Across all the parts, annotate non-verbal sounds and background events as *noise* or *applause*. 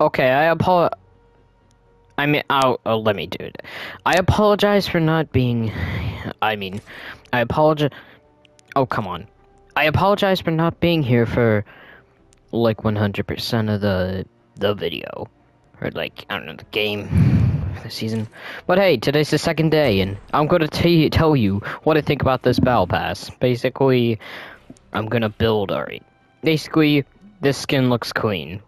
Okay, I apologize. I mean, oh, oh, let me do it. I apologize for not being. I mean, I apologize. Oh, come on. I apologize for not being here for like 100% of the the video or like I don't know the game, the season. But hey, today's the second day, and I'm gonna t- tell you what I think about this battle pass. Basically, I'm gonna build alright. Basically, this skin looks clean.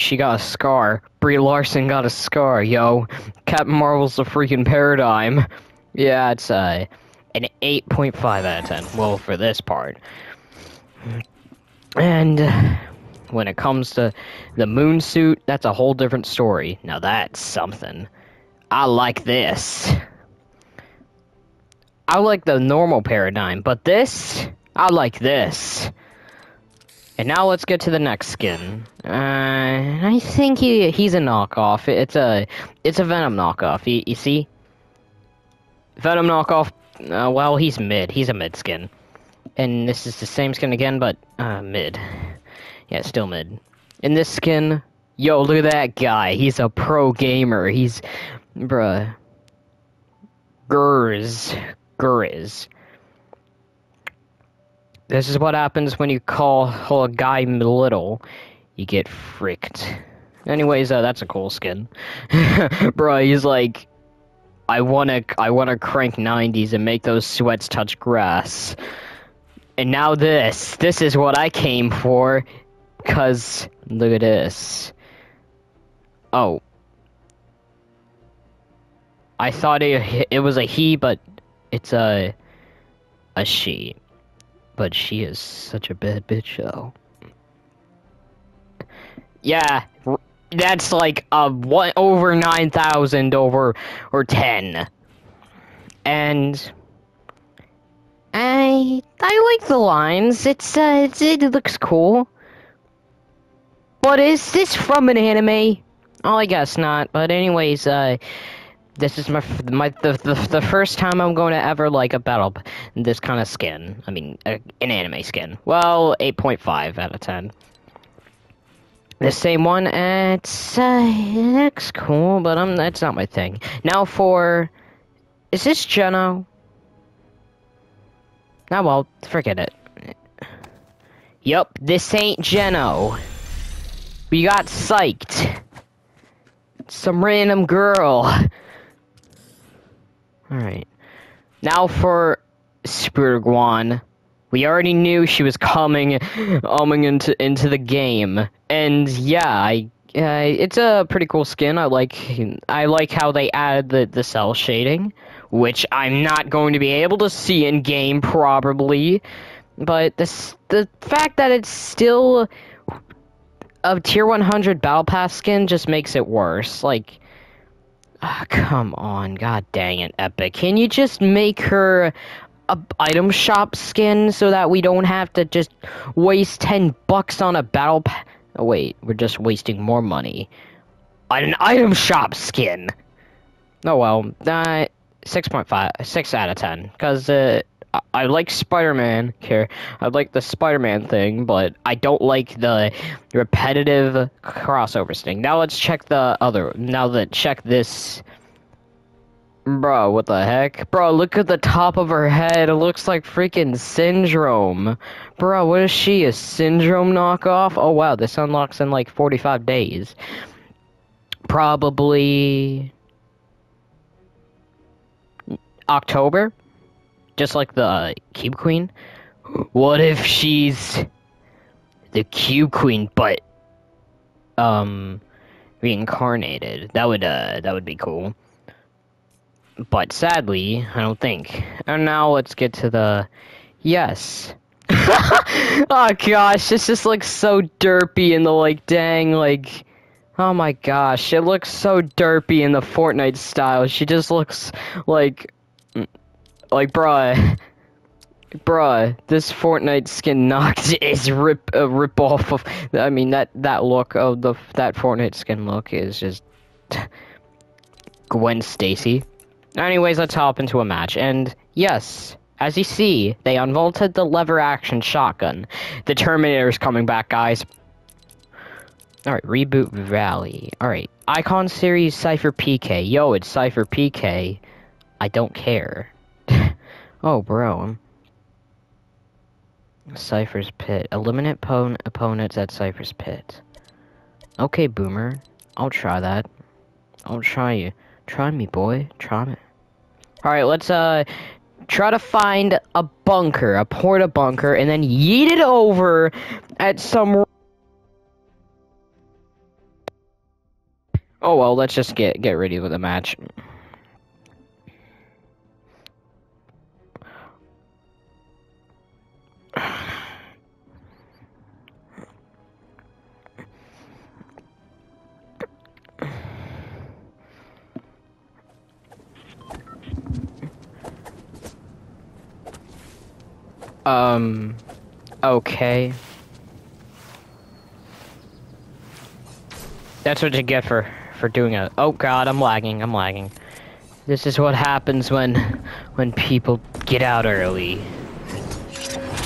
She got a scar. Brie Larson got a scar, yo. Captain Marvel's the freaking paradigm. Yeah, it's uh, an 8.5 out of 10. Well, for this part. And when it comes to the moon suit, that's a whole different story. Now that's something. I like this. I like the normal paradigm, but this, I like this. And now let's get to the next skin. Uh, I think he he's a knockoff. It's a it's a Venom knockoff. You, you see? Venom knockoff. Uh, well, he's mid. He's a mid skin. And this is the same skin again, but uh, mid. Yeah, still mid. In this skin, yo, look at that guy. He's a pro gamer. He's, bruh. Gurs. Guriz. This is what happens when you call, a guy little. You get fricked. Anyways, uh, that's a cool skin. *laughs* Bro, he's like, I wanna, I wanna crank 90s and make those sweats touch grass. And now this. This is what I came for. Cause, look at this. Oh. I thought it, it was a he, but it's a, a she. But she is such a bad bitch, though. Yeah, that's like a one over nine thousand over or ten, and I I like the lines. It's uh, it's, it looks cool. But is this from an anime? Oh, I guess not. But anyways, uh, this is my my the, the the first time I'm going to ever like a battle this kind of skin. I mean, uh, an anime skin. Well, 8.5 out of 10. The same one. It's uh, cool, but um, that's not my thing. Now for, is this Geno? Now, well, forget it. Yup, this ain't Geno. We got psyched. Some random girl. Alright. Now for Spirit Spurguan. We already knew she was coming, coming into into the game, and yeah, I, uh, it's a pretty cool skin. I like, I like how they added the the cell shading, which I'm not going to be able to see in game probably, but this the fact that it's still a tier 100 battle pass skin just makes it worse. Like, Oh, come on, god dang it, Epic. Can you just make her a item shop skin so that we don't have to just waste 10 bucks on a battle pa- Oh wait, we're just wasting more money on an item shop skin. Oh well, uh, 6.5, 6 out of 10, because uh, I like Spider-Man here. I like the Spider-Man thing, but I don't like the repetitive crossover thing. Now let's check the other. Now that check this. Bro, what the heck? Bro, look at the top of her head. It looks like freaking Syndrome. Bro, what is she? A Syndrome knockoff? Oh wow, this unlocks in like 45 days. Probably October? Just like the uh, Cube Queen. What if she's the Cube Queen, but um reincarnated? That would uh that would be cool. But sadly, I don't think. And now let's get to the yes. *laughs* oh gosh, this just looks so derpy in the like dang like Oh my gosh, it looks so derpy in the Fortnite style. She just looks like like, bruh. *laughs* Bruh, this Fortnite skin knocked *laughs* is rip a rip off of. I mean that that look of the that Fortnite skin look is just *laughs* Gwen Stacy. Anyways, let's hop into a match, and yes, as you see, they unvaulted the lever action shotgun. The Terminator is coming back, guys. Alright, reboot Valley. Alright, Icon series SypherPK. Yo, it's SypherPK. I don't care. Oh, bro. Cypher's Pit. Eliminate opponents at Cypher's Pit. Okay, Boomer. I'll try that. I'll try you. Try me, boy. Try me. Alright, let's, uh, try to find a bunker, a porta bunker, and then yeet it over at some Oh well, let's just get get ready with the match. Um, okay. That's what you get for for doing a- Oh god, I'm lagging, I'm lagging. This is what happens when, when people get out early.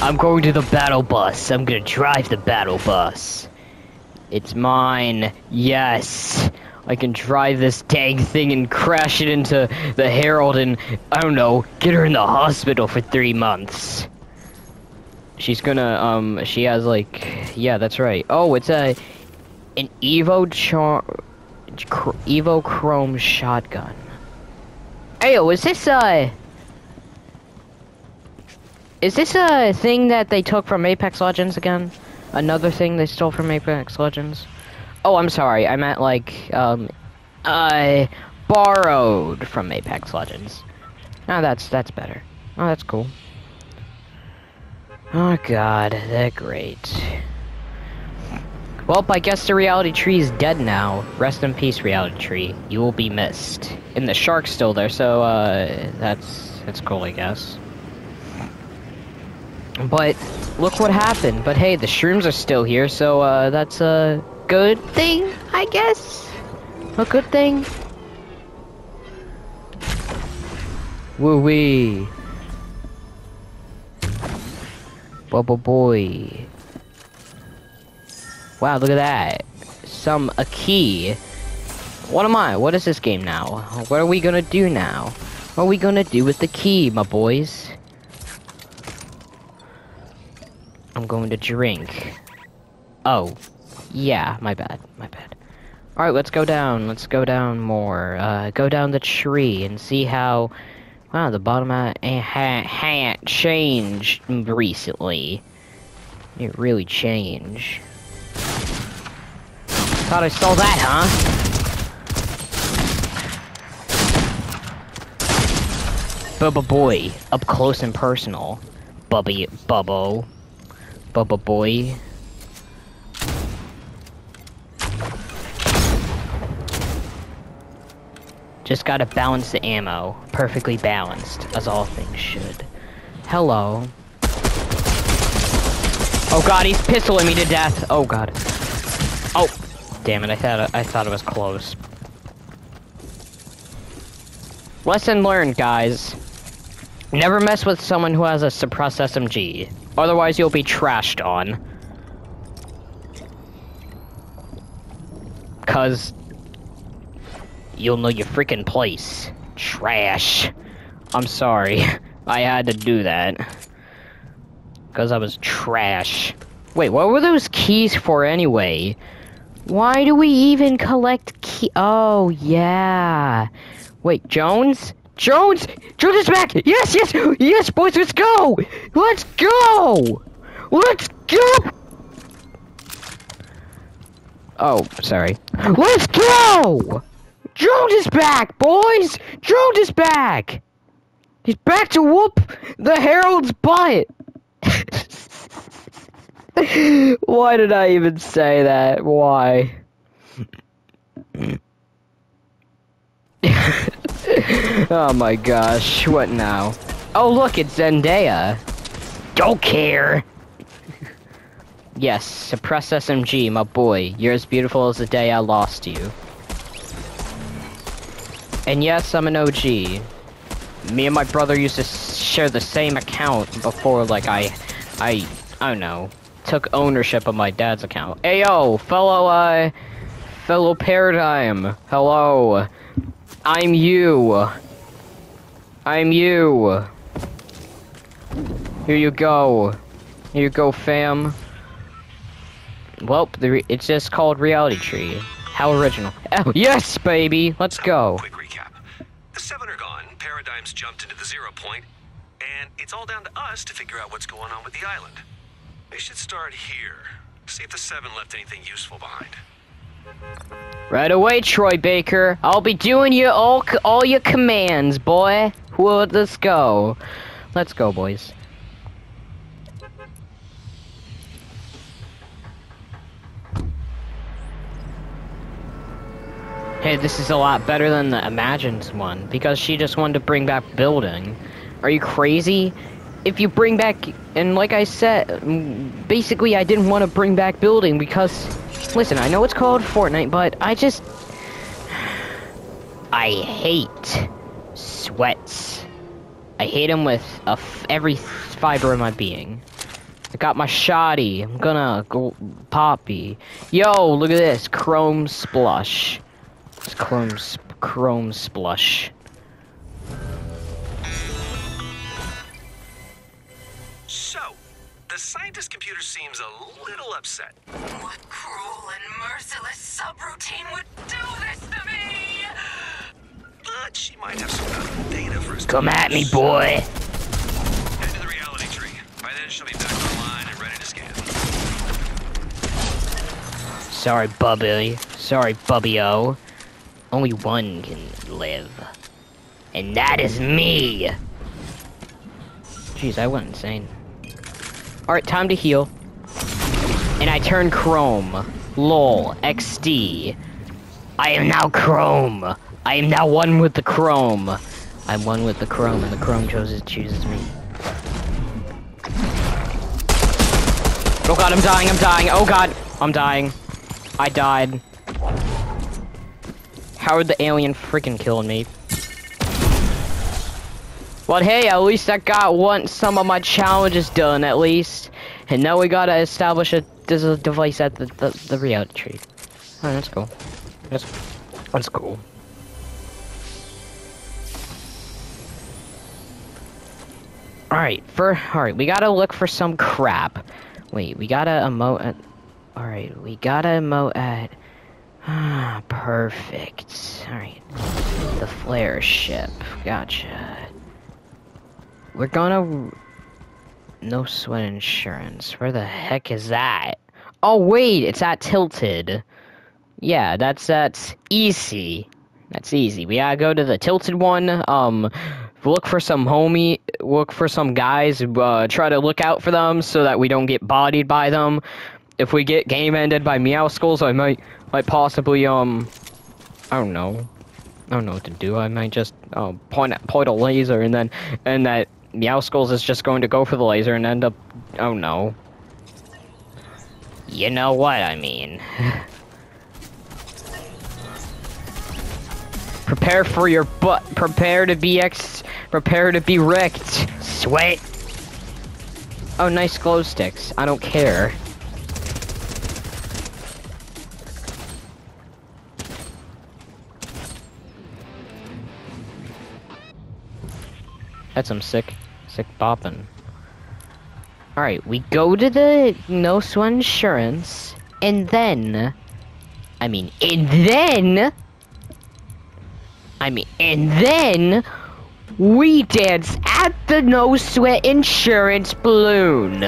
I'm going to the battle bus. I'm gonna drive the battle bus. It's mine. Yes. I can drive this dang thing and crash it into the Herald and, I don't know, get her in the hospital for three months. She's gonna, um, she has like, yeah, that's right. Oh, it's a, an Evo Char Evo Chrome shotgun. Ayo, is this uh Is this a thing that they took from Apex Legends again? Another thing they stole from Apex Legends? Oh, I'm sorry. I meant like um I borrowed from Apex Legends. Oh, that's that's better. Oh, that's cool. Oh god, they're great. Well, I guess the reality tree is dead now. Rest in peace, reality tree. You will be missed. And the shark's still there, so uh, that's that's cool, I guess. But look what happened. But hey, the shrooms are still here, so uh, that's a good thing, I guess. A good thing. Woo wee. Bubble boy. Wow, look at that. Some, a key. What am I? What is this game now? What are we gonna do now? What are we gonna do with the key, my boys? I'm going to drink. Oh. Yeah, my bad, my bad. Alright, let's go down. Let's go down more. Uh, go down the tree and see how... Wow, the bottom had, had changed recently. It really changed. Thought I stole that, huh? Bubba boy, up close and personal. Bubby, Bubbo. Bubba boy. Just gotta balance the ammo. Perfectly balanced, as all things should. Hello. Oh god, he's pistoling me to death. Oh god. Oh. Damn it, I thought I thought it was close. Lesson learned, guys. Never mess with someone who has a suppressed SMG. Otherwise, you'll be trashed on. Cause... You'll know your freaking place. Trash. I'm sorry. *laughs* I had to do that. Cause I was trash. Wait, what were those keys for anyway? Why do we even collect key- Oh, yeah. Wait, Jones? Jones! Jones is back! Yes, yes! *gasps* Yes, boys, let's go! Let's go! Let's go! Oh, sorry. Let's go! Jones is back, boys! Jones is back! He's back to whoop the Herald's butt! *laughs* Why did I even say that? Why? *laughs* oh my gosh, what now? Oh look, it's Zendaya. Don't care. *laughs* yes, suppress SMG, my boy. You're as beautiful as the day I lost you. And yes, I'm an OG. Me and my brother used to share the same account before, like, I, I, I don't know. took ownership of my dad's account. Ayo, fellow, uh, fellow paradigm. Hello. I'm you. I'm you. Here you go. Here you go, fam. Well, the it's just called Reality Tree. How original. Oh, yes, baby! Let's go. Seven are gone, Paradigm's jumped into the zero point, and it's all down to us to figure out what's going on with the island. We should start here. See if the seven left anything useful behind. Right away, Troy Baker. I'll be doing you all all your commands, boy. Well, let's go. Let's go, boys. Hey, this is a lot better than the Imagined one because she just wanted to bring back building. Are you crazy? If you bring back, and like I said, basically I didn't want to bring back building because, listen, I know it's called Fortnite, but I just, I hate sweats. I hate them with every fiber of my being. I got my shoddy. I'm gonna go poppy. Yo, look at this chrome splash. It's chrome sp chrome splash. So, the scientist computer seems a little upset. What cruel and merciless subroutine would do this to me? But she might have some valuable data for us. Come at me, boy. Head to the reality tree. By then she'll be back online and ready to scan. Sorry, Bubby. Sorry, Bubby-O. Only one can live. And that is me! Jeez, I went insane. Alright, time to heal. And I turn Chrome. LOL. XD. I am now Chrome. I am now one with the Chrome. I'm one with the Chrome, and the Chrome chooses chooses me. Oh god, I'm dying, I'm dying. Oh god, I'm dying. I died. How would the alien freaking killing me? But hey, at least I got one some of my challenges done at least. And now we gotta establish a there's a device at the the, the reality tree. Alright, that's cool. That's that's cool. Alright, for alright, we gotta look for some crap. Wait, we gotta emote at Alright, we gotta emote at Ah, perfect. Alright. The flare ship. Gotcha. We're gonna... No sweat insurance. Where the heck is that? Oh, wait! It's at Tilted. Yeah, that's, that's easy. That's easy. We gotta go to the Tilted one, um... Look for some homie, look for some guys, uh, try to look out for them so that we don't get bodied by them. If we get game ended by Meowscles, I might might possibly um I don't know. I don't know what to do. I might just um point a laser and then and that Meowscles is just going to go for the laser and end up oh no. You know what I mean. *laughs* prepare for your butt. Prepare to be ex. Prepare to be wrecked. Sweat. Oh, nice glow sticks. I don't care. That's some sick, sick bopping. Alright, we go to the no sweat insurance, and then, I mean, and then, I mean, and then, we dance at the no sweat insurance balloon.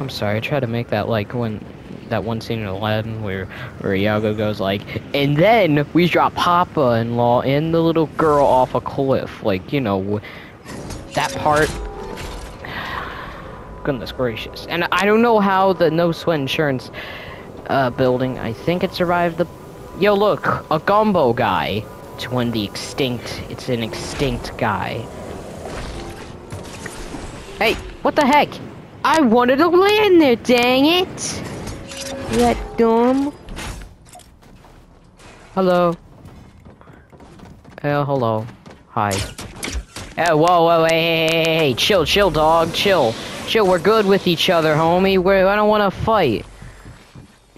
I'm sorry, I tried to make that like when that one scene in Aladdin where where Iago goes like, and then we drop Papa in law and the little girl off a cliff, like you know, that part. Goodness gracious, and I don't know how the no sweat insurance uh, building. I think it survived the. Yo, look, a gumbo guy. It's one the extinct. It's an extinct guy. Hey, what the heck? I wanted to land there, dang it! That dumb? Hello. Oh, hello. Hi. Oh, whoa, whoa, hey, hey, hey, hey, chill, chill, dog, chill. Chill, we're good with each other, homie. We're, I don't want to fight.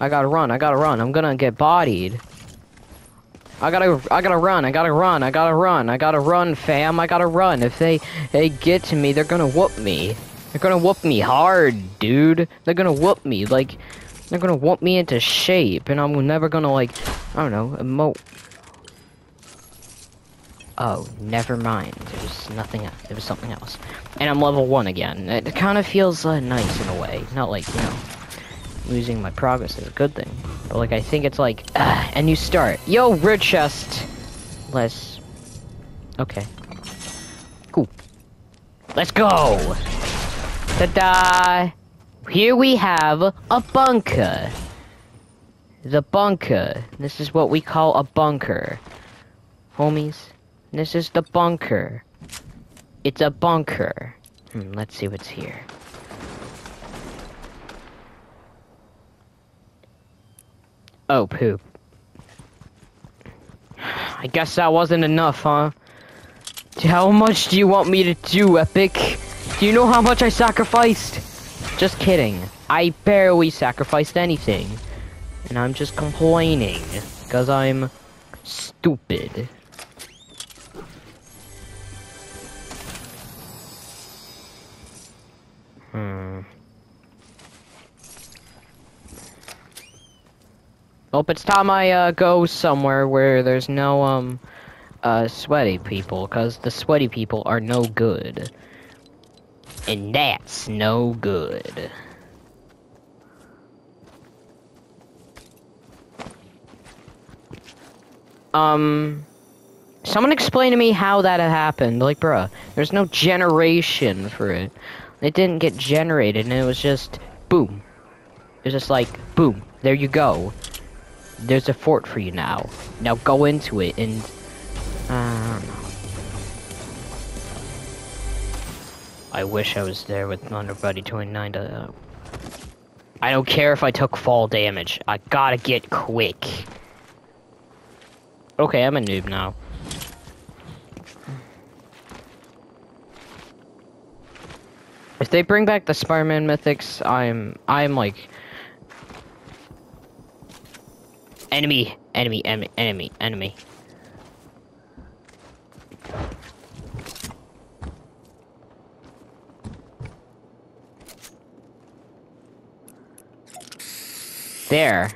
I gotta run, I gotta run. I'm gonna get bodied. I gotta, I gotta run, I gotta run, I gotta run, I gotta run, fam. I gotta run. If they, they get to me, they're gonna whoop me. They're gonna whoop me hard, dude. They're gonna whoop me, like, they're gonna want me into shape, and I'm never gonna, like, I don't know, emote. Oh, never mind. There was nothing else. There was something else. And I'm level 1 again. It, it kind of feels uh, nice in a way. Not like, you know, losing my progress is a good thing. But, like, I think it's like, uh, and you start. Yo, red chest! Less. Okay. Cool. Let's go! Ta-da! Here we have a bunker. The bunker. This is what we call a bunker. Homies. This is the bunker. It's a bunker. Hmm, let's see what's here. Oh, poop. I guess that wasn't enough, huh? How much do you want me to do, Epic? Do you know how much I sacrificed? Just kidding. I barely sacrificed anything. And I'm just complaining. Because I'm stupid. Hmm. Well, it's time I uh, go somewhere where there's no um uh sweaty people, cause the sweaty people are no good, and that's no good. Um, someone explain to me how that happened. Like, bruh, there's no generation for it. It didn't get generated, and it was just boom. It was just like boom. There you go. There's a fort for you now. Now go into it and I wish I was there with Thunderbuddy 29 to. Uh, I don't care if I took fall damage. I gotta get quick. Okay, I'm a noob now. If they bring back the Spider-Man mythics, I'm I'm like enemy, enemy, enemy, enemy, enemy. There,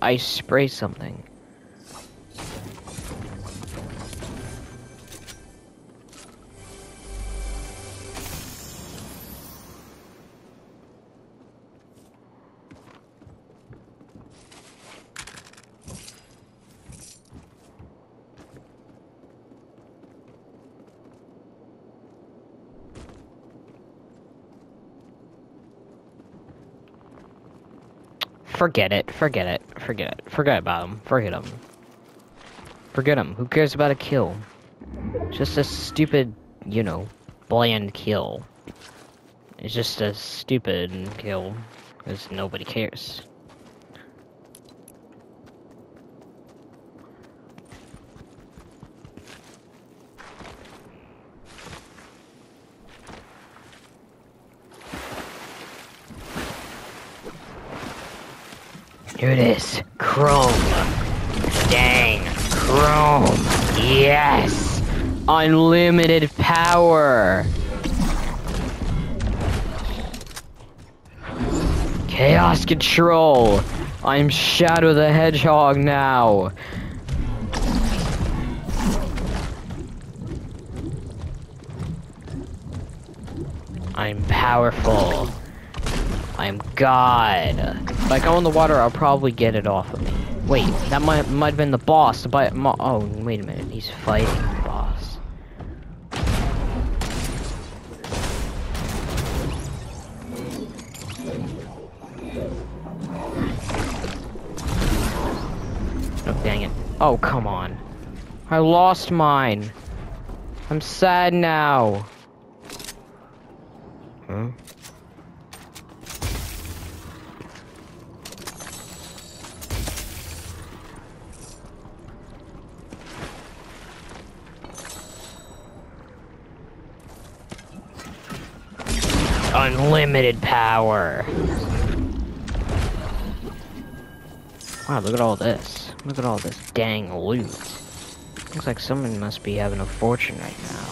I spray something. Forget it. Forget it. Forget it. Forget about him. Forget him. Forget him. Who cares about a kill? Just a stupid, you know, bland kill. It's just a stupid kill. Because nobody cares. Here it is. Chrome. Dang. Chrome. Yes. Unlimited power. Chaos control. I'm Shadow the Hedgehog now. I'm powerful. I'm God. If I go in the water, I'll probably get it off of me. Wait, that might might have been the boss. But oh, wait a minute, he's fighting the boss. Oh dang it! Oh come on! I lost mine. I'm sad now. Huh? Unlimited power. Wow, look at all this. Look at all this dang loot. Looks like someone must be having a fortune right now.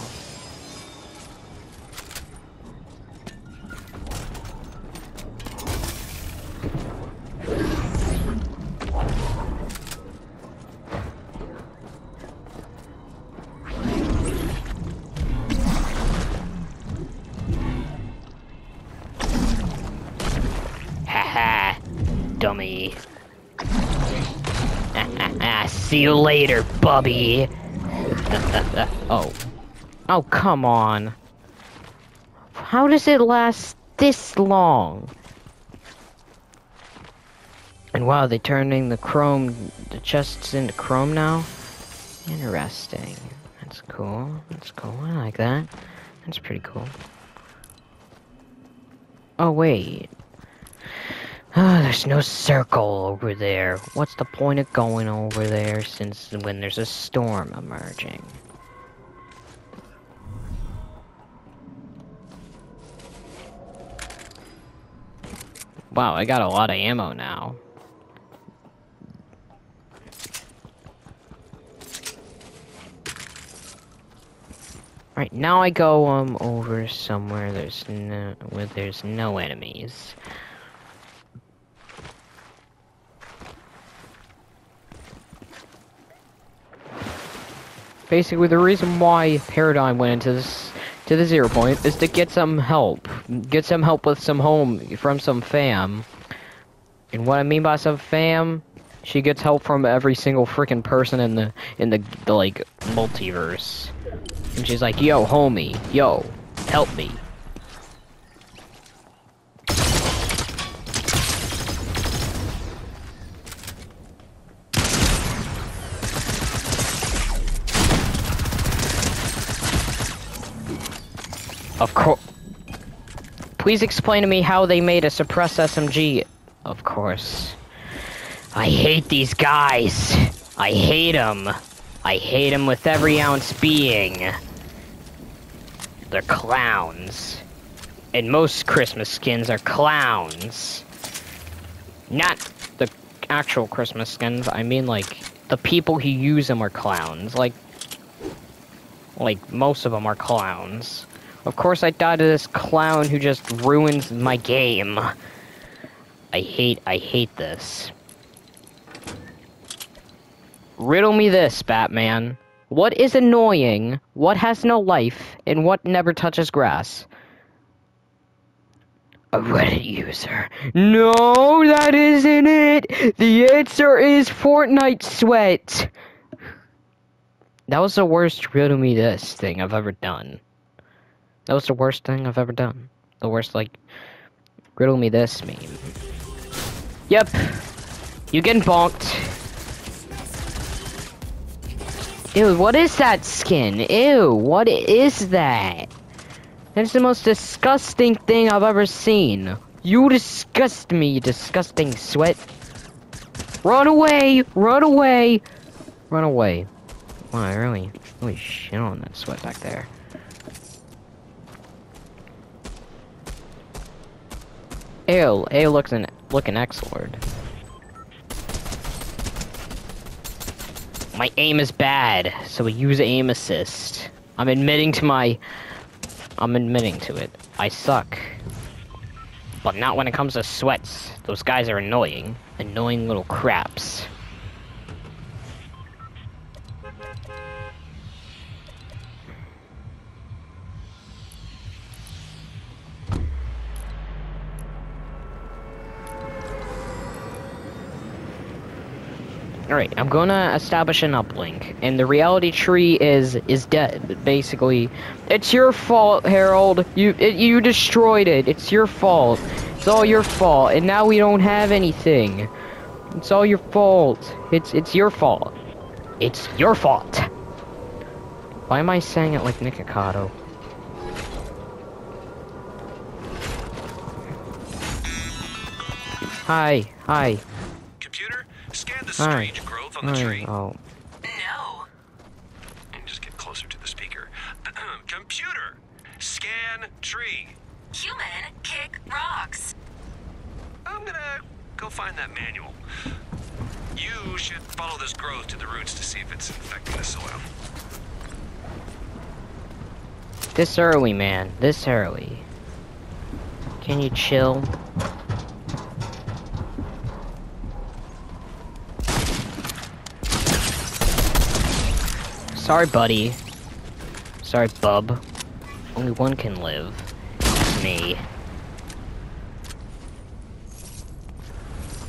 See you later, Bubby. *laughs* oh. Oh, come on. How does it last this long? And wow, they're turning the chrome, the chests into chrome now? Interesting. That's cool. That's cool. I like that. That's pretty cool. Oh, wait. Ah, there's no circle over there. What's the point of going over there since when there's a storm emerging? Wow, I got a lot of ammo now. Alright, now I go um over somewhere there's no where there's no enemies. Basically, the reason why Paradigm went into this to the zero point is to get some help, get some help with some home from some fam. And what I mean by some fam, she gets help from every single freaking person in the in the, the like multiverse. And she's like, "Yo, homie, yo, help me." Of course. Please explain to me how they made a suppress SMG. Of course. I hate these guys. I hate them. I hate them with every ounce being. They're clowns. And most Christmas skins are clowns. Not the actual Christmas skins, I mean like the people who use them are clowns. Like, like most of them are clowns. Of course I died to this clown who just ruins my game. I hate, I hate this. Riddle me this, Batman. What is annoying, what has no life, and what never touches grass? A Reddit user. No, that isn't it! The answer is Fortnite sweat! That was the worst riddle me this thing I've ever done. That was the worst thing I've ever done. The worst, like, riddle me this meme. Yep. You getting bonked. Ew, what is that skin? Ew, what is that? That's the most disgusting thing I've ever seen. You disgust me, you disgusting sweat. Run away! Run away! Run away. I really, really shit on that sweat back there. Ew, A looks an looking excellent. My aim is bad, so we use aim assist. I'm admitting to my... I'm admitting to it. I suck. But not when it comes to sweats. Those guys are annoying. Annoying little craps. Alright, I'm gonna establish an uplink, and the reality tree is is dead. Basically, it's your fault, Herald. You it, you destroyed it. It's your fault. It's all your fault, and now we don't have anything. It's all your fault. It's it's your fault. It's your fault. Why am I saying it like Nikocado? Hi, hi, strange growth on the tree? Oh. No. Just get closer to the speaker. *clears throat* Computer, scan tree. Human, kick rocks. I'm gonna go find that manual. You should follow this growth to the roots to see if it's infecting the soil. This early, man. This early. Can you chill? Sorry, buddy. Sorry, bub. Only one can live. Me.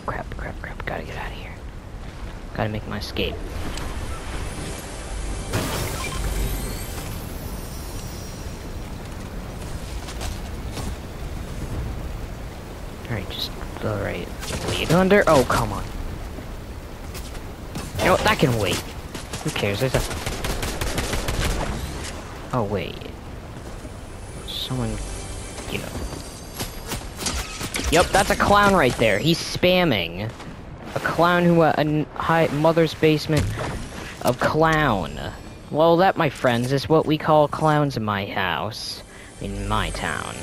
Crap, crap, crap. Gotta get out of here. Gotta make my escape. Alright, just alright. Wait under oh come on. You know what, that can wait. Who cares? There's a Oh wait. Someone you know. Yep, that's a clown right there. He's spamming. A clown who uh, a high mother's basement of clown. Well, that, my friends, is what we call clowns in my house. In my town.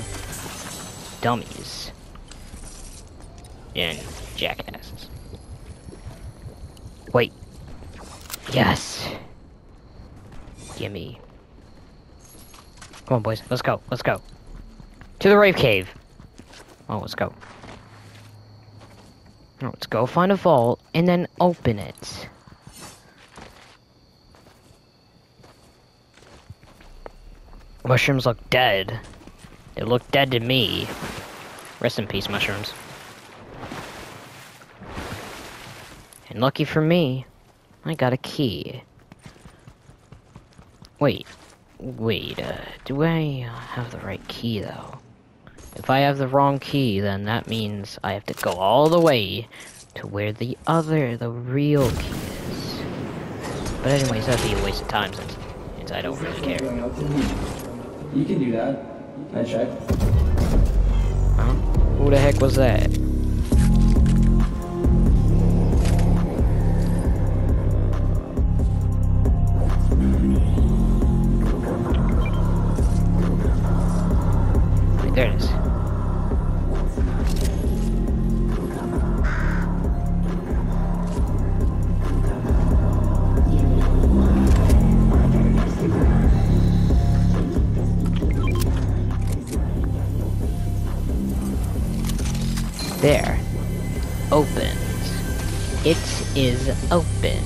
Dummies. And jackasses. Wait. Yes. Gimme. Come on, boys. Let's go. Let's go. To the rave cave. Oh, let's go. Oh, let's go find a vault and then open it. Mushrooms look dead. They look dead to me. Rest in peace, mushrooms. And lucky for me, I got a key. Wait. Wait, uh, do I have the right key, though? If I have the wrong key, then that means I have to go all the way to where the other, the real key is. But anyways, that'd be a waste of time since, since I don't really care. You can do that. I checked. Huh? Who the heck was that? There it is. There. Opens. It is open.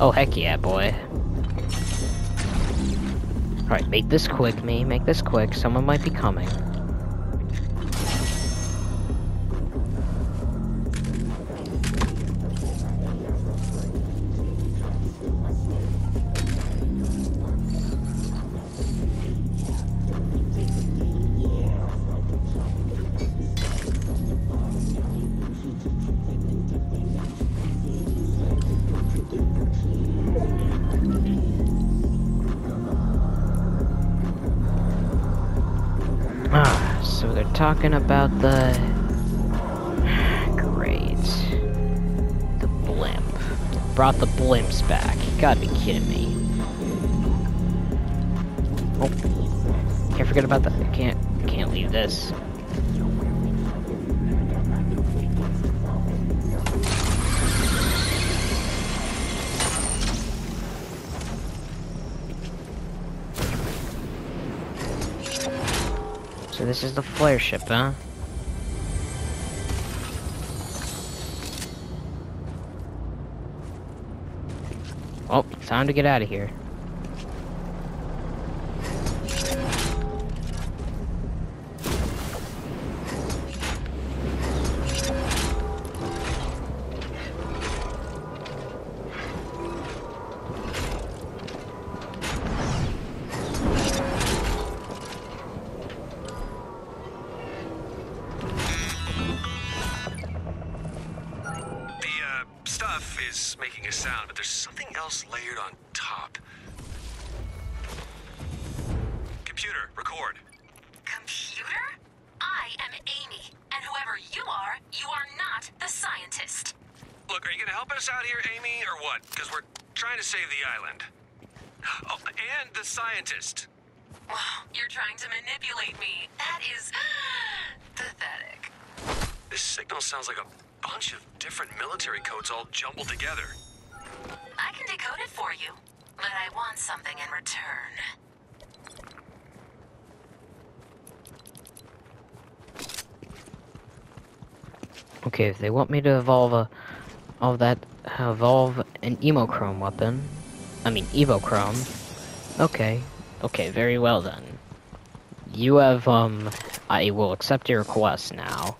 Oh, heck yeah, boy. Alright, make this quick, me. Make this quick. Someone might be coming. Talking about the... Great. The blimp. Brought the blimps back. You gotta be kidding me. Oh. Can't forget about that. Can't, can't leave this. This is the flare ship, huh? Oh, time to get out of here. Look, are you gonna help us out here, Amy, or what? Because we're trying to save the island. Oh, and the scientist. You're trying to manipulate me. That is *gasps* pathetic. This signal sounds like a bunch of different military codes all jumbled together. I can decode it for you, but I want something in return. Okay, if they want me to evolve a, all that, evolve an Emochrome weapon, I mean Evochrome. Okay, okay, very well then. You have um, I will accept your request now.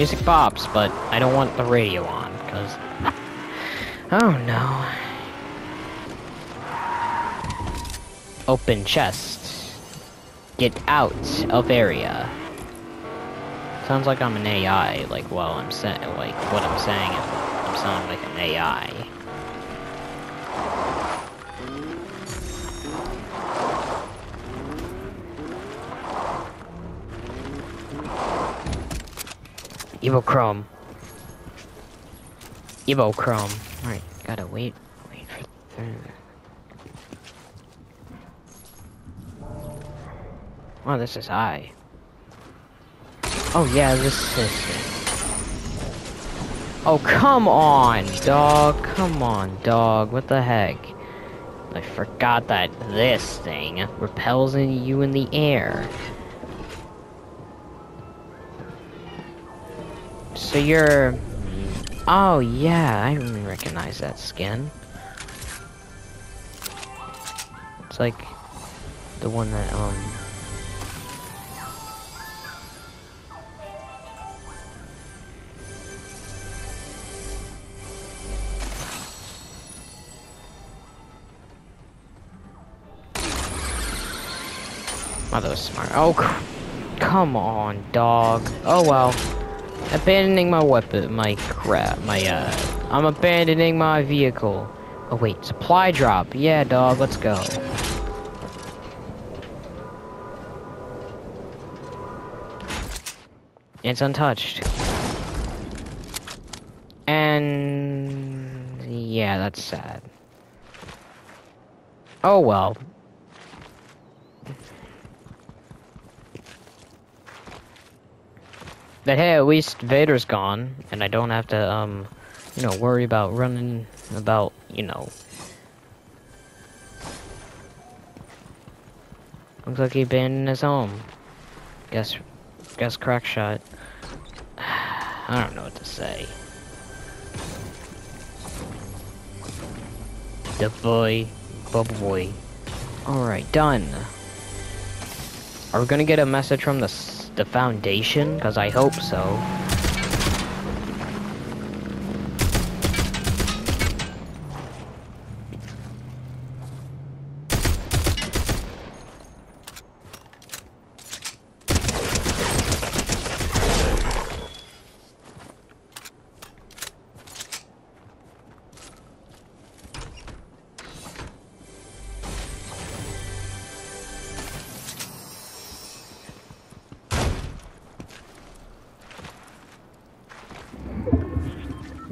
Music pops, but I don't want the radio on, because... *laughs* Oh no. Open chest. Get out of area. Sounds like I'm an AI, like, while I'm saying, like, what I'm saying, I'm sounding like an AI. Evochrome. Evo Chrome. Alright, gotta wait. Wait for. Oh, this is high. Oh yeah, this is. Oh come on, dog. Come on, dog. What the heck? I forgot that this thing repels you in the air. So you're... Oh, yeah, I recognize that skin. It's like the one that, um... Oh, that was smart. Oh, come on, dog. Oh, well. Abandoning my weapon, my crap, my, uh, I'm abandoning my vehicle. Oh wait, supply drop. Yeah, dog, let's go. It's untouched. And... Yeah, that's sad. Oh well. But hey, at least Vader's gone, and I don't have to, um, you know, worry about running about, you know. Looks like he abandoned his home. Guess, guess crack shot. *sighs* I don't know what to say. The boy, bubble boy. Alright, done. Are we gonna get a message from the the foundation? Because I hope so.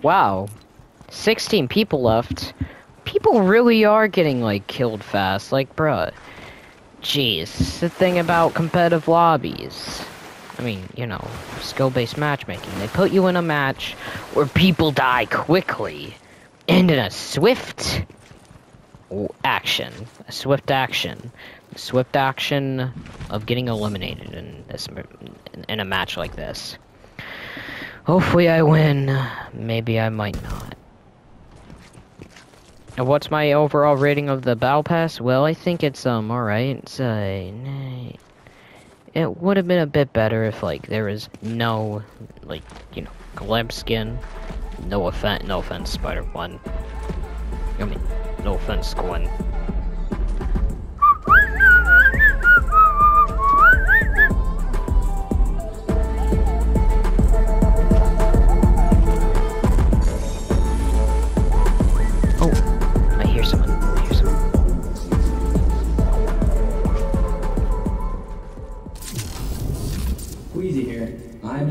Wow. 16 people left. People really are getting, like, killed fast. Like, bruh. Jeez. The thing about competitive lobbies. I mean, you know, skill-based matchmaking. They put you in a match where people die quickly. And in a swift action. A swift action. A swift action of getting eliminated in this in a match like this. Hopefully I win. Maybe I might not. What's my overall rating of the Battle Pass? Well, I think it's, um, alright. It's, uh, it would have been a bit better if, like, there was no, like, you know, gleb skin. No offense, no offense, Spider-1. I mean, no offense, Gwen.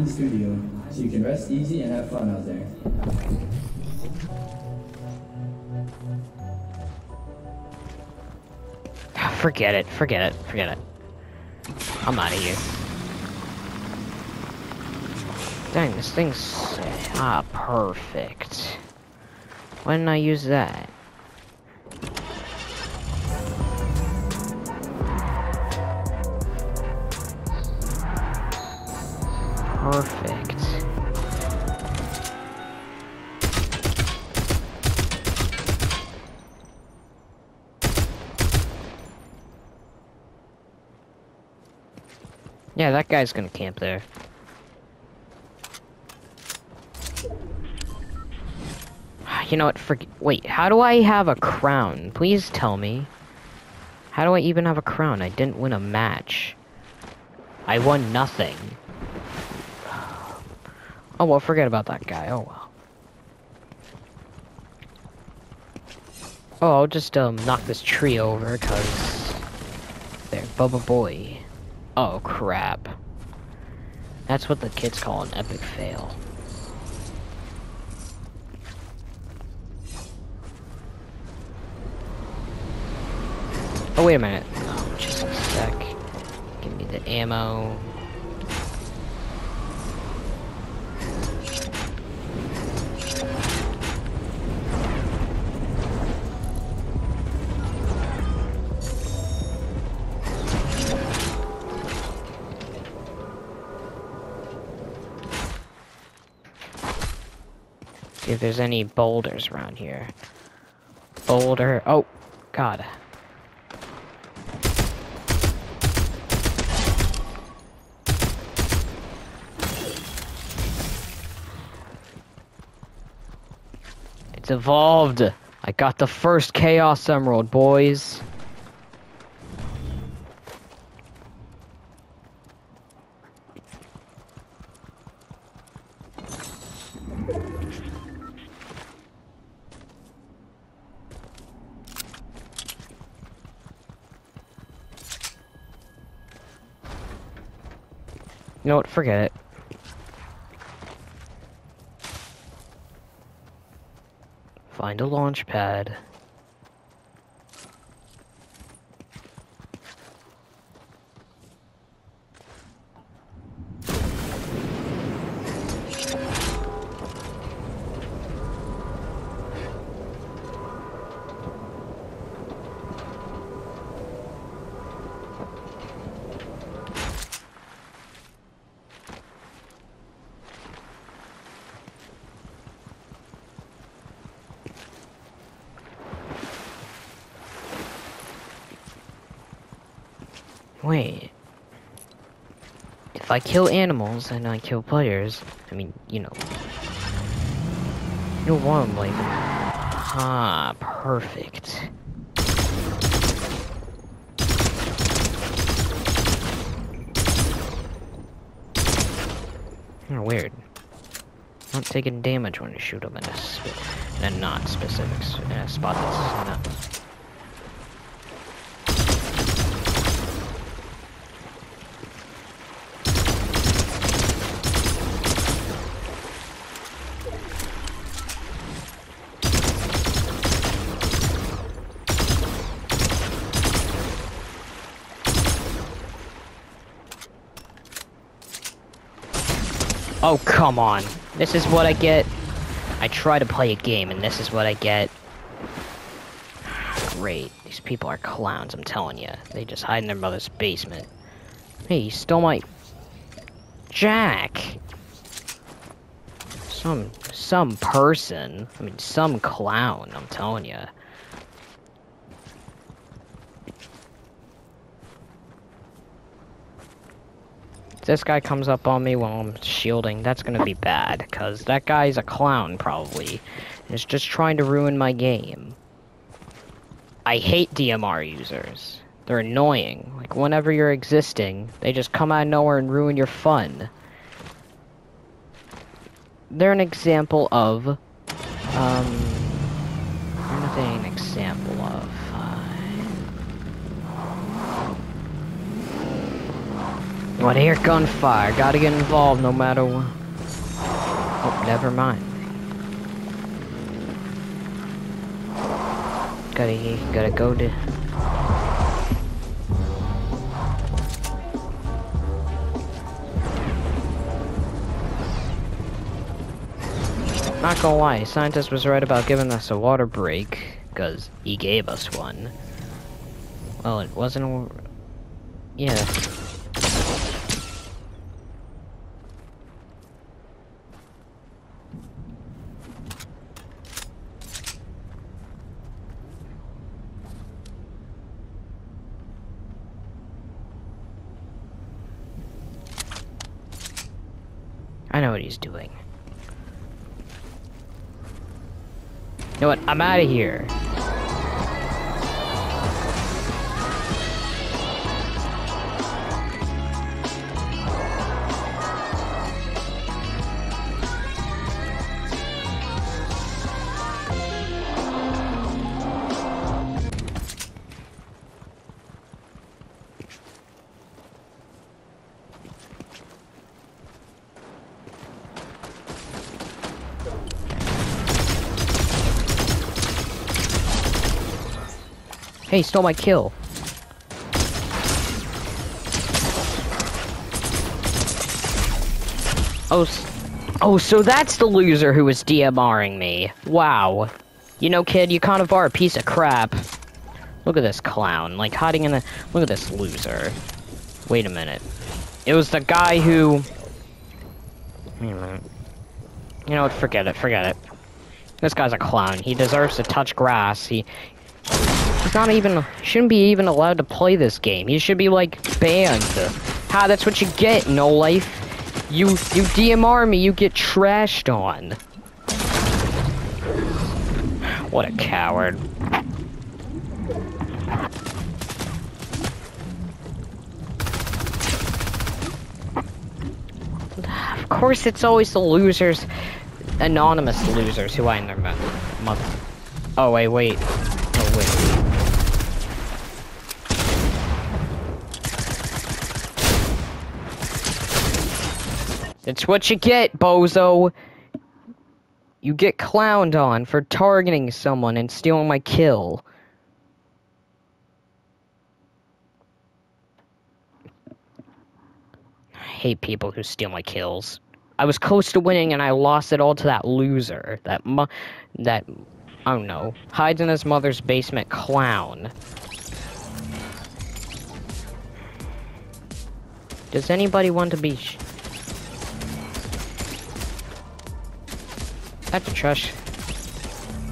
Studio, so you can rest easy and have fun out there. Forget it, forget it, forget it. I'm out of here. Dang, this thing's... Ah, perfect. Why didn't I use that? Perfect. Yeah, that guy's gonna camp there. *sighs* You know what? Forget. Wait, how do I have a crown? Please tell me. How do I even have a crown? I didn't win a match. I won nothing. Oh well, forget about that guy. Oh well. Oh, I'll just um knock this tree over, cause there, Bubba Boy. Oh crap. That's what the kids call an epic fail. Oh wait a minute. Oh, just a sec. Give me the ammo. See if there's any boulders around here. Boulder. Oh, God. It's evolved. I got the first Chaos Emerald, boys. Forget it. Find a launch pad. Wait. If I kill animals and I kill players, I mean, you know. You know what I'm like. Ah, perfect. Oh, weird. Not taking damage when you shoot them in a, sp in a not specific in a spot that's not. Oh, come on. This is what I get. I try to play a game, and this is what I get. Great. These people are clowns, I'm telling you. They just hide in their mother's basement. Hey, you stole my... Jack! Some... some person. I mean, some clown, I'm telling you. This guy comes up on me while I'm shielding, that's gonna be bad, because that guy's a clown, probably. And is just trying to ruin my game. I hate DMR users. They're annoying. Like, whenever you're existing, they just come out of nowhere and ruin your fun. They're an example of, um... What are they an example of? What air gunfire? Gotta get involved no matter what. Oh, never mind. Gotta gotta go to. Not gonna lie, scientist was right about giving us a water break, cause he gave us one. Well, it wasn't. Yeah. He's doing. You know what? I'm out of here. Hey, he stole my kill. Oh, oh, so that's the loser who was DMRing me. Wow. You know, kid, you kind of are a piece of crap. Look at this clown, like hiding in the. Look at this loser. Wait a minute. It was the guy who. You know what? Forget it. Forget it. This guy's a clown. He deserves to touch grass. He He's not even shouldn't be even allowed to play this game. He should be like banned. Ha, that's what you get, no life. You you DMR me, you get trashed on. What a coward. Of course it's always the losers, anonymous losers who I never met. Oh wait, wait. Wait. It's what you get, bozo. You get clowned on for targeting someone and stealing my kill. I hate people who steal my kills. I was close to winning and I lost it all to that loser. That mu- that I don't know. Hides in his mother's basement clown. Does anybody want to be That's trash.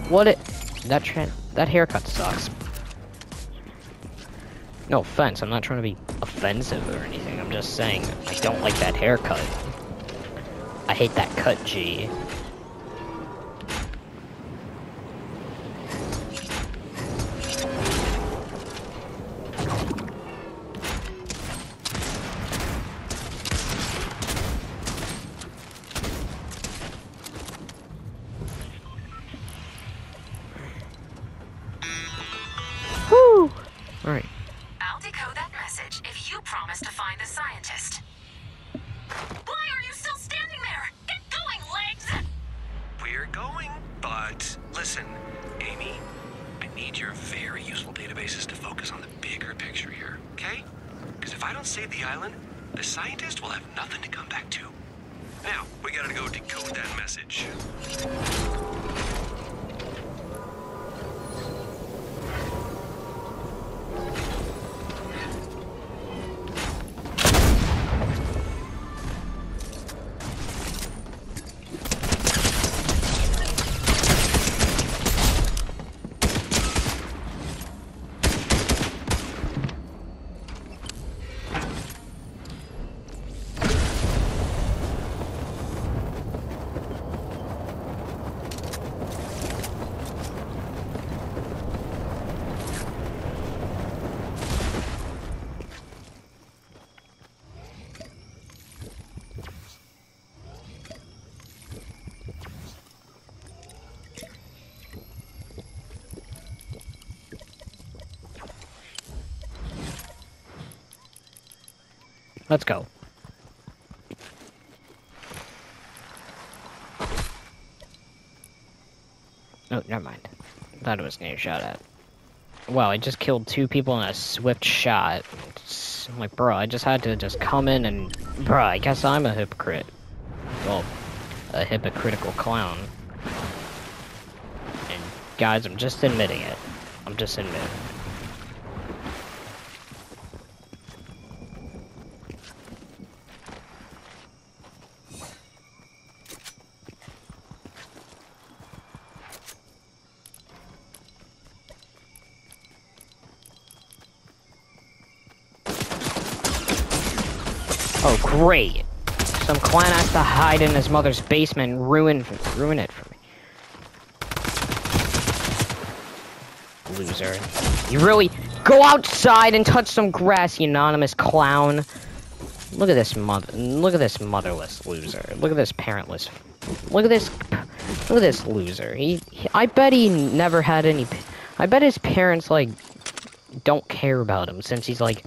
What it? That tra- that haircut sucks. No offense, I'm not trying to be offensive or anything. I'm just saying I don't like that haircut. I hate that cut, G. going, but listen, Amy, I need your very useful databases to focus on the bigger picture here, okay? Because if I don't save the island, the scientist will have nothing to come back to. Now, we gotta go decode that message. Let's go. Oh, never mind. Thought it was getting shot at. Wow, I just killed two people in a swift shot. It's I'm like, bro, I just had to just come in and, bro, I guess I'm a hypocrite. Well, a hypocritical clown. And guys, I'm just admitting it. I'm just admitting it. Oh, great. Some clown has to hide in his mother's basement and ruin, ruin it for me. Loser. You really go outside and touch some grass, you anonymous clown. Look at this mother. Look at this motherless loser. Look at this parentless. Look at this. Look at this loser. He, he. I bet he never had any. I bet his parents like don't care about him since he's like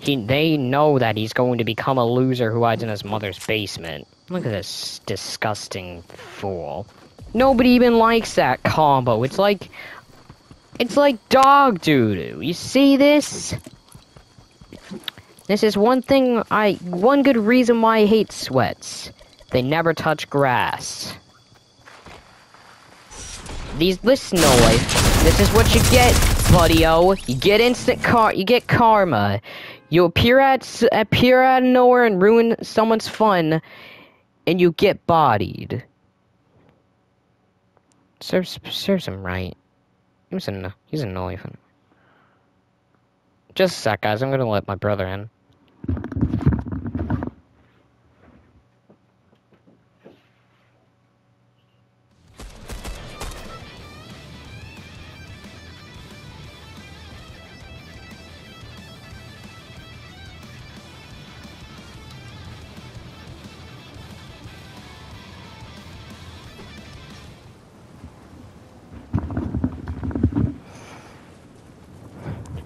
he they know that he's going to become a loser who hides in his mother's basement. Look at this disgusting fool. Nobody even likes that combo. It's like it's like dog doo-doo. You see this? This is one thing I one good reason why I hate sweats. They never touch grass. These this noise. This is what you get, buddy-o. You get instant car you get karma. You appear at appear out of nowhere and ruin someone's fun, and you get bodied. Serves serves him right. He's an he's an elephant. Just a sec, guys. I'm gonna let my brother in.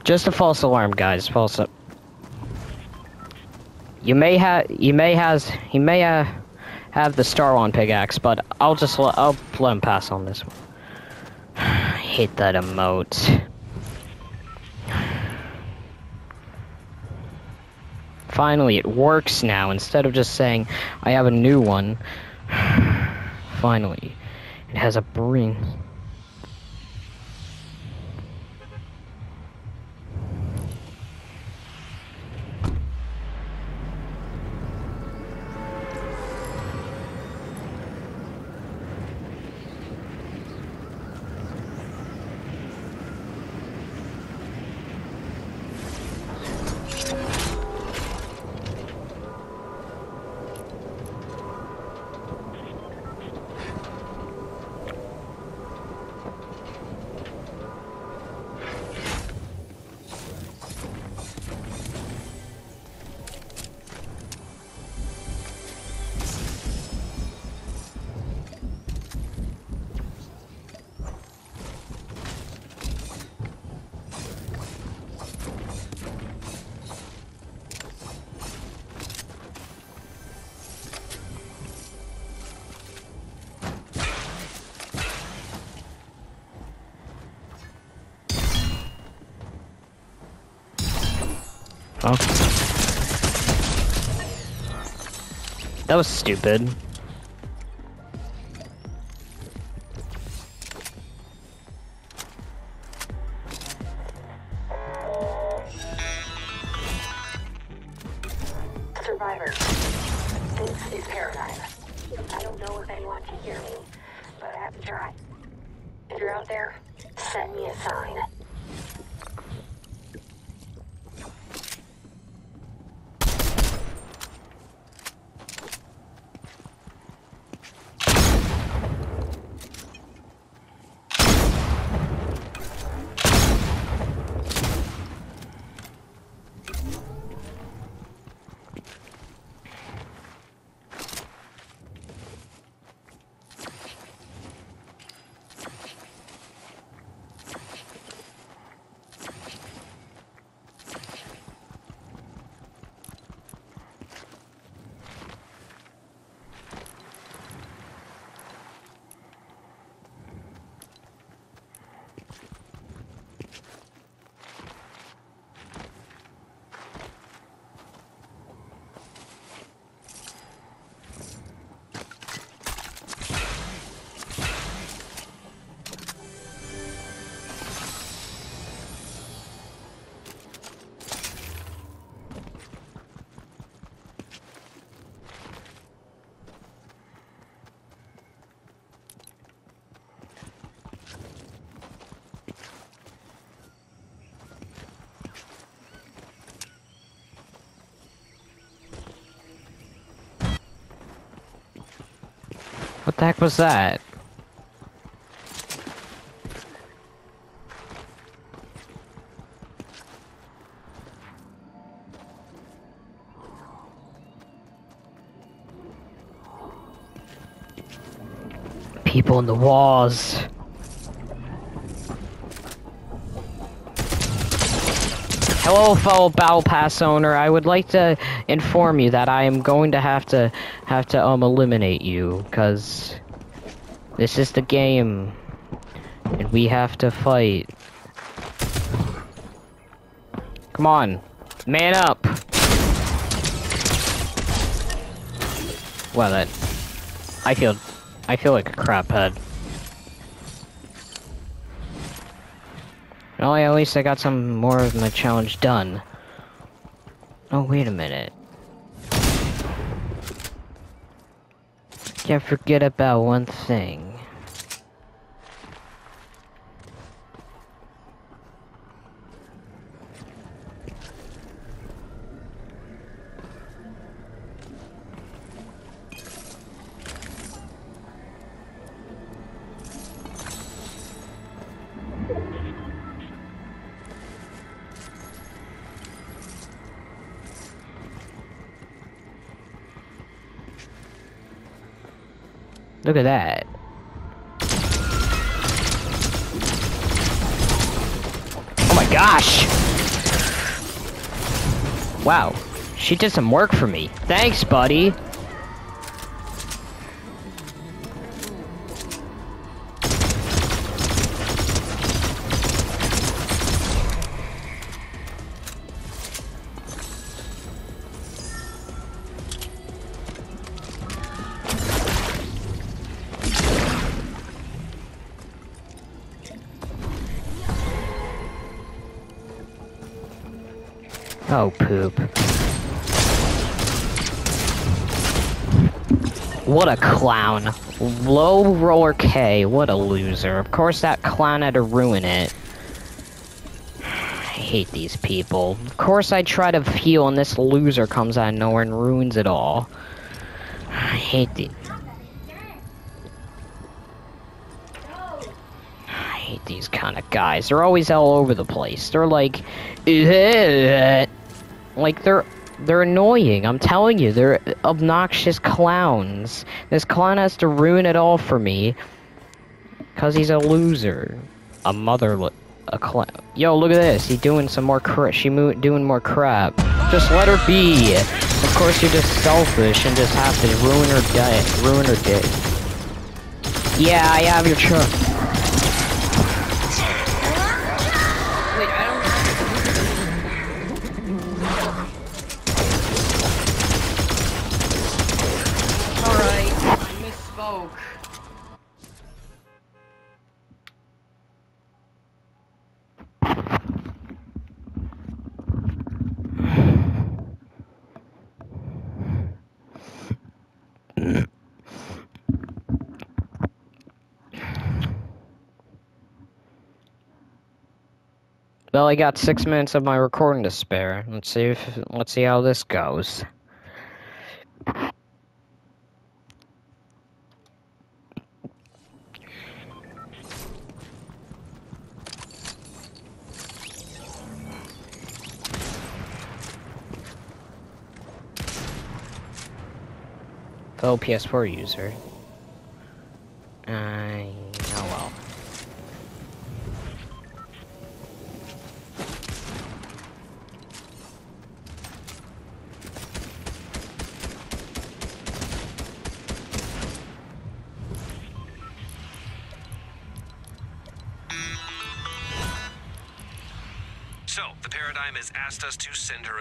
Just a false alarm, guys. False. Up. You may have, you may has, he may uh, have the Star One pickaxe, but I'll just let, I'll let him pass on this one. *sighs* Hate that emote. Finally, it works now. Instead of just saying, I have a new one. *sighs* Finally, it has a bring. Stupid. What the heck was that? People in the walls. Hello, fellow Battle Pass owner. I would like to inform you that I am going to have to have to um eliminate you because this is the game, and we have to fight. Come on, man up. Well, that I feel I feel like a crap head. Oh, at least I got some more of my challenge done. Oh, wait a minute. Can't forget about one thing. Look at that. Oh my gosh! Wow, she did some work for me. Thanks, buddy. Oh, poop. What a clown. Low roller K, what a loser. Of course that clown had to ruin it. I hate these people. Of course I try to heal and this loser comes out of nowhere and ruins it all. I hate the... I hate these kind of guys. They're always all over the place. They're like... Like, they're they're annoying. I'm telling you, they're obnoxious clowns. This clown has to ruin it all for me. Cause he's a loser. A mother, a clown. Yo, look at this. He's doing some more crap. She doing more crap. Just let her be. Of course, you're just selfish and just have to ruin her day. Ruin her day. Yeah, I have your truck. Wait, I don't. Alright, I misspoke. Well, I got six minutes of my recording to spare. Let's see if let's see how this goes. Fellow PS4 user. I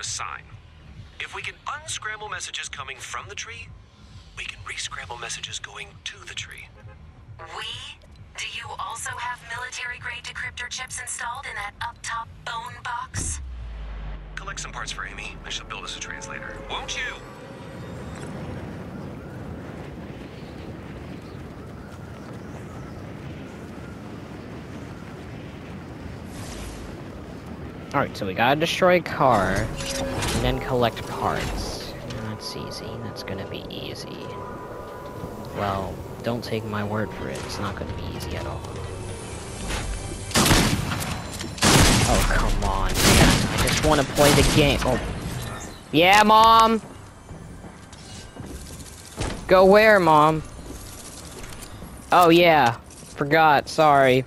a sign. If we can unscramble messages coming from the tree, we can rescramble messages going to the tree. We? Do you also have military-grade decryptor chips installed in that up-top bone box? Collect some parts for Amy. I shall build us a translator. Won't you? Alright, so we gotta destroy a car, and then collect parts. That's easy. That's gonna be easy. Well, don't take my word for it. It's not gonna be easy at all. Oh, come on, man. I just want to play the game. Oh. Yeah, Mom! Go where, Mom? Oh, yeah. Forgot. Sorry.